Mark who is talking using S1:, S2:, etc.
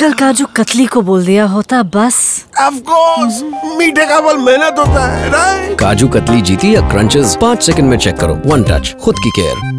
S1: कल काजू कतली को बोल दिया होता बस।
S2: ऑफ़ कोर्स मीठे का बल मेहनत होता है राइट
S3: काजू कतली जीती या क्रंचेस पाँच सेकंड में चेक करो वन टच खुद की केयर